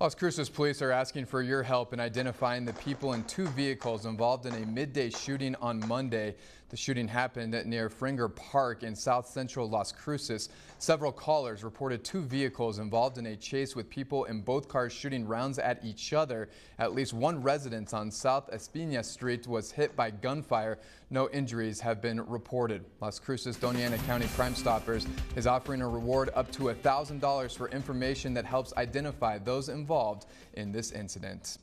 Las Cruces police are asking for your help in identifying the people in two vehicles involved in a midday shooting on Monday. The shooting happened near Frenger Park in south central Las Cruces. Several callers reported two vehicles involved in a chase with people in both cars shooting rounds at each other. At least one residence on South Espina Street was hit by gunfire. No injuries have been reported. Las Cruces Dona Ana County Crime Stoppers is offering a reward up to $1,000 for information that helps identify those involved involved in this incident.